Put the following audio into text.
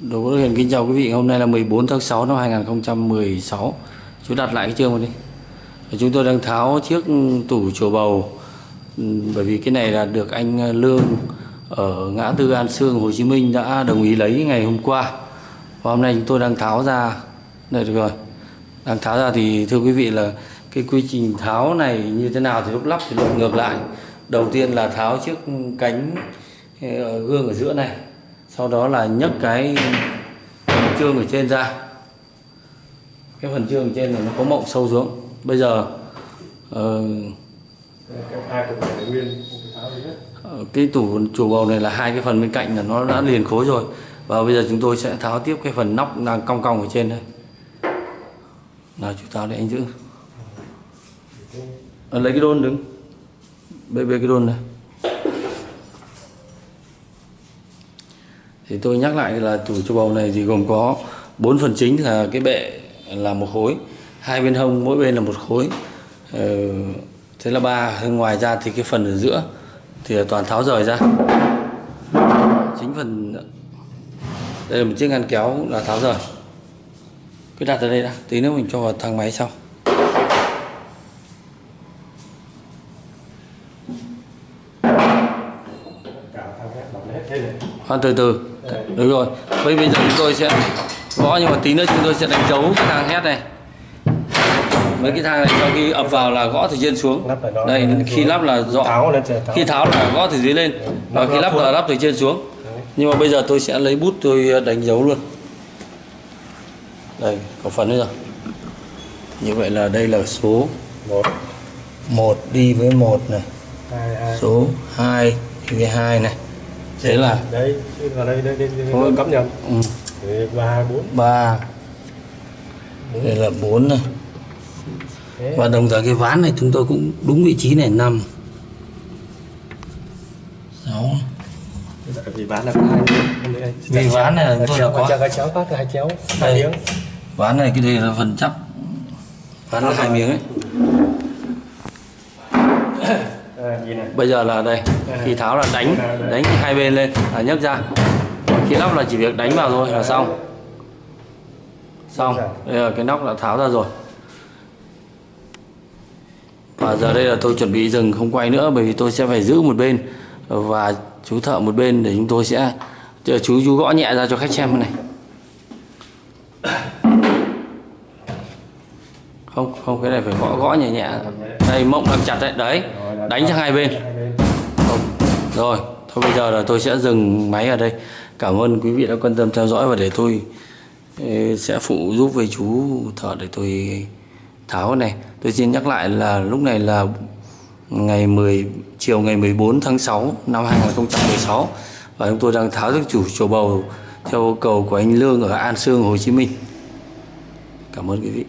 Đồ Quốc Hiền kính chào quý vị. Hôm nay là 14 tháng 6 năm 2016. Chú đặt lại cái chương vào đi. Chúng tôi đang tháo chiếc tủ chùa bầu bởi vì cái này là được anh Lương ở ngã tư An Sương, Hồ Chí Minh đã đồng ý lấy ngày hôm qua. Và hôm nay chúng tôi đang tháo ra. Đây, được rồi. Đang tháo ra thì, thưa quý vị, là cái quy trình tháo này như thế nào thì lúc lắp thì lúc ngược lại. Đầu tiên là tháo chiếc cánh ờ, gương ở giữa này sau đó là nhấc cái phần trương ở trên ra. Cái phần trương ở trên này nó có mộng sâu xuống. Bây giờ uh, cái tủ chủ bầu này là hai cái phần bên cạnh là nó đã liền khối rồi. Và bây giờ chúng tôi sẽ tháo tiếp cái phần nóc đang cong cong ở trên đây. Nào chú tháo để anh giữ. À, lấy cái đôn đứng. Bê bê cái đôn này thì tôi nhắc lại là tủ châu bầu này thì gồm có bốn phần chính là cái bệ là một khối hai bên hông mỗi bên là một khối. Ừ, thế là ba ngoài ra thì cái phần ở giữa thì toàn tháo rời ra. Chính phần đây là một chiếc ngăn kéo là tháo rời. Cứ đặt ở đây đã tí nữa mình cho vào thang máy sau. Khoan từ từ. Đúng rồi. Bây bây giờ chúng tôi sẽ gõ nhưng mà tí nữa chúng tôi sẽ đánh dấu cái thang hét này. Mấy cái thang này sau khi ập vào là gõ từ trên xuống. Đây khi lắp là tháo khi tháo là gõ từ dưới lên. Và khi lắp là lắp từ trên xuống. Nhưng mà bây giờ tôi sẽ lấy bút tôi đánh dấu luôn. Đây có phần nữa rồi. Như vậy là đây là số một. 1 đi với 1 này. Hai hai. Số 2 đi với 2 này thế là đây vào đây đây đây, đây Thôi. cắm nhầm ừ, ba bốn. 3 đây là 4 này Thế. và đồng thời cái ván này chúng tôi cũng đúng vị trí này 5 6 Dạ, vì bán là có hai miếng. Đây, Vì ván này chéo, tôi là có- cái chéo phát hai chéo hai Đây. miếng. Ván này cái đây là phần chắp. Ván là hai miếng ấy bây giờ là đây khi tháo là đánh đánh hai bên lên là nhấc ra. Khi lắp là chỉ việc đánh vào thôi là xong. Xong. Đây là cái nóc đã tháo ra rồi. Và giờ đây là tôi chuẩn bị dừng không quay nữa bởi vì tôi sẽ phải giữ một bên và chú thợ một bên để chúng tôi sẽ chờ chú chú gõ nhẹ ra cho khách xem này. Không không cái này phải gõ gõ nhẹ nhẹ. Đây mộng đang chặt đấy đấy đánh sang hai bên. Rồi, thôi bây giờ là tôi sẽ dừng máy ở đây. Cảm ơn quý vị đã quan tâm theo dõi và để tôi sẽ phụ giúp với chú thợ để tôi tháo này. Tôi xin nhắc lại là lúc này là ngày 10 chiều ngày 14 tháng 6 năm 2016 và chúng tôi đang tháo chiếc chủ chùa bầu theo yêu cầu của anh Lương ở An Sương Hồ Chí Minh. Cảm ơn quý vị.